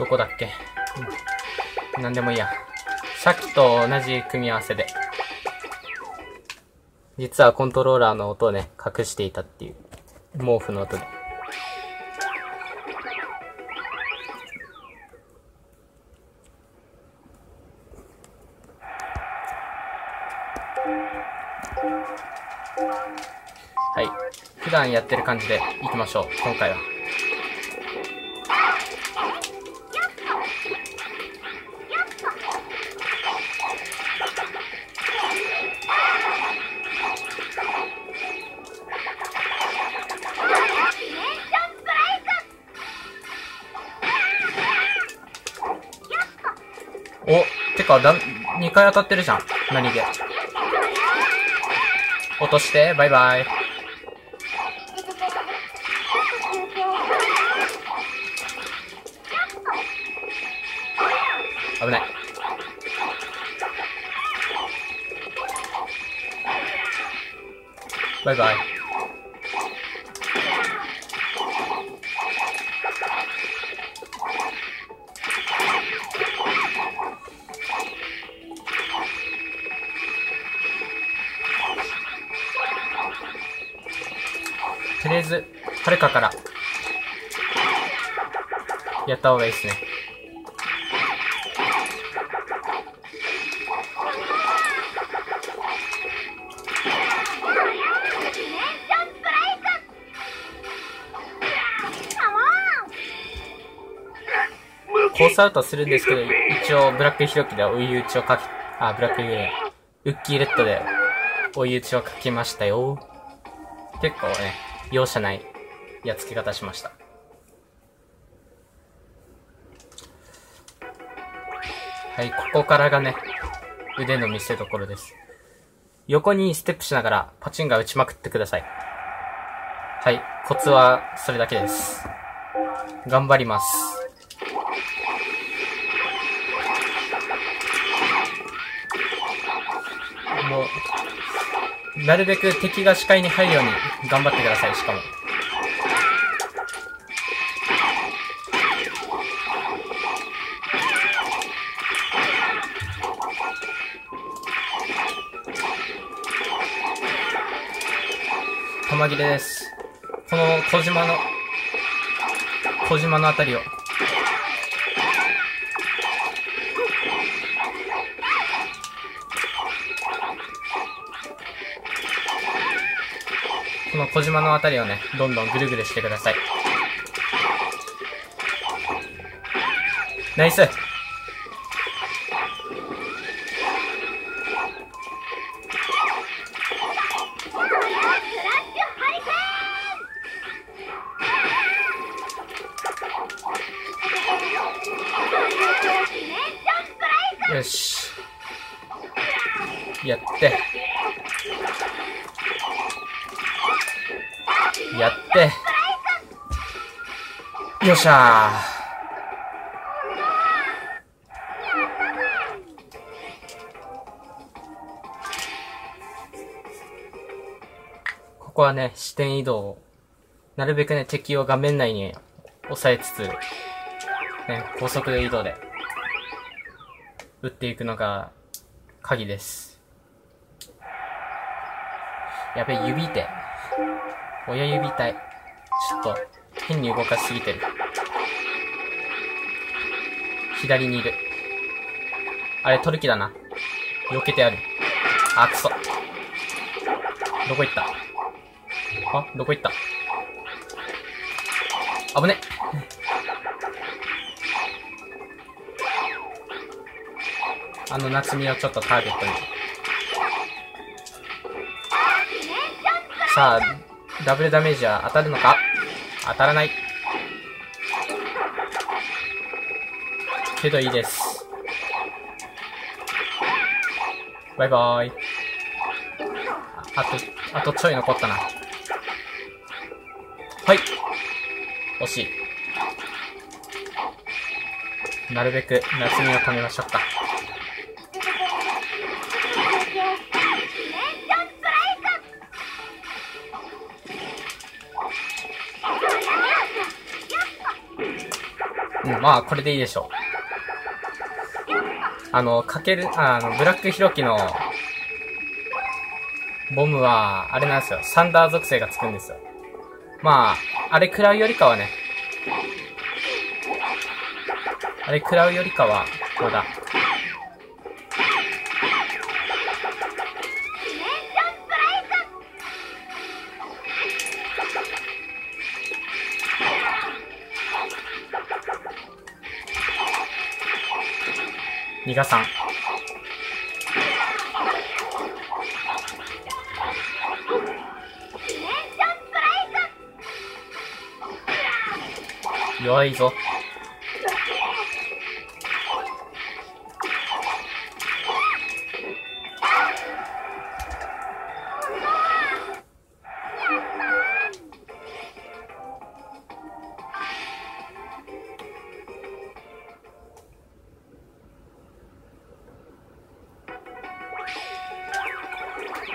どこだっけ、うん、なんでもいいや。さっきと同じ組み合わせで。実はコントローラーの音をね、隠していたっていう。毛布の音で。はい。普段やってる感じでいきましょう、今回は。か、だ、2回当たってるじゃん。何で。落として、バイバイ。危ない。バイバイ。はるかから、やった方がいいですね。コースアウトするんですけど、一応、ブラックヒロキで追い打ちをかけ、あ、ブラックヒロキ、ウッキーレッドで追い打ちをかけましたよ。結構ね、容赦ないやっつけ方しました。はい、ここからがね、腕の見せ所です。横にステップしながらパチンが打ちまくってください。はい、コツはそれだけです。頑張ります。もう、なるべく敵が視界に入るように頑張ってください、しかも。切れです。この小島の、小島のあたりをこの小島のあたりをね、どんどんぐるぐるしてください。ナイスやって。やって。よっしゃー。ここはね、視点移動を、なるべくね、敵を画面内に抑えつつ、ね、高速移動で、撃っていくのが、鍵です。やべ、指で。親指痛い。ちょっと、変に動かしすぎてる。左にいる。あれ、取る気だな。避けてやる。あ、くそ。どこ行った？あ、どこ行った？危ね。あの夏美をちょっとターゲットに。さあ、ダブルダメージは当たるのか？当たらない。けどいいです。バイバーイ。あと、あとちょい残ったな。はい。惜しい。なるべく夏美を止めましょうか。まあ、これでいいでしょう。あの、かける、あの、ブラックヒロキの、ボムは、あれなんですよ。サンダー属性がつくんですよ。まあ、あれ食らうよりかはね、あれ食らうよりかは、こうだ、逃がさん。弱いぞ。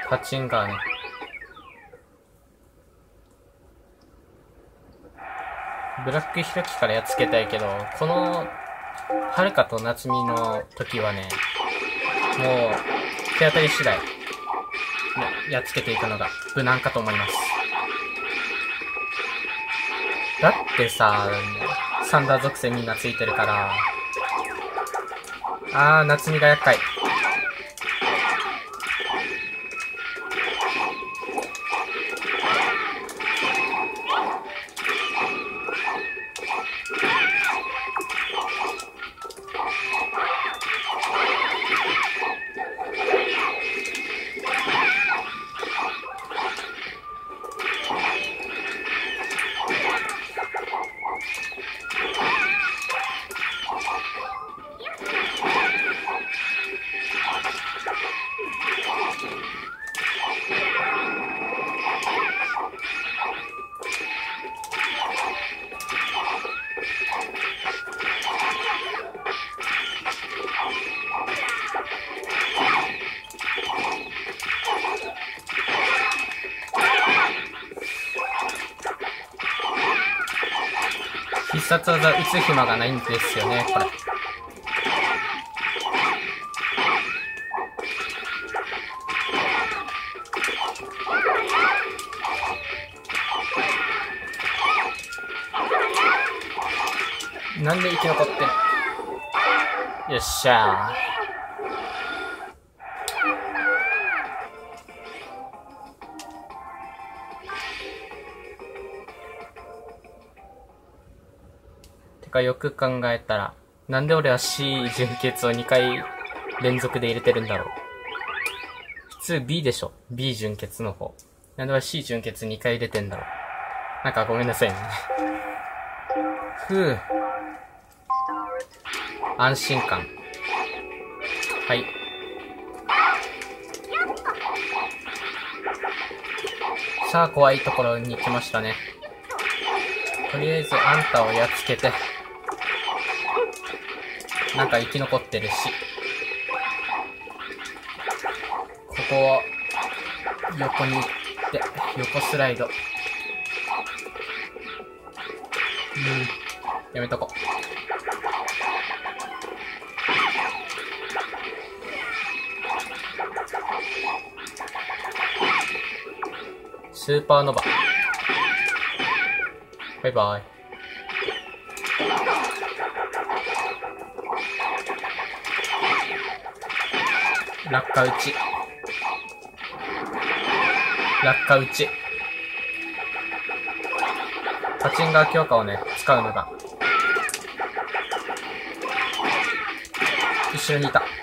パチンガーね。ブラックヒロキからやっつけたいけど、この、はるかと夏美の時はね、もう、手当たり次第、やっつけていくのが無難かと思います。だってさ、サンダー属性みんなついてるから、あー、夏美が厄介。必殺技打つ暇がないんですよね、これ。なんで生き残ってんよっしゃー。かよく考えたら、なんで俺は C 純潔を2回連続で入れてるんだろう？普通 B でしょ ?B 純潔の方。なんで俺 C 純潔2回入れてんだろう？なんかごめんなさいね。ふぅ。安心感。はい。さあ、怖いところに来ましたね。とりあえず、あんたをやっつけて。なんか生き残ってるし。ここを、横に行って、横スライド。うん。やめとこ。スーパーノヴァ。バイバイ。落下打ち。落下打ち。パチンガー強化をね、使うのが。後ろにいた。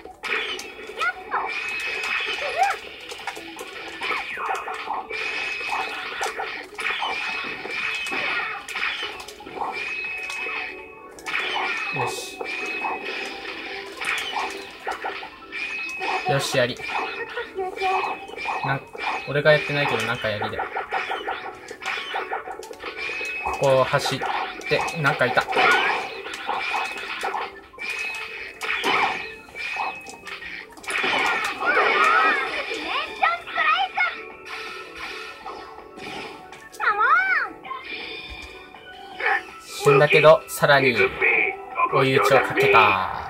よし、やり。なん、俺がやってないけどなんかやりで。ここを走って、なんかいた。死んだけど、さらに、追い打ちをかけた。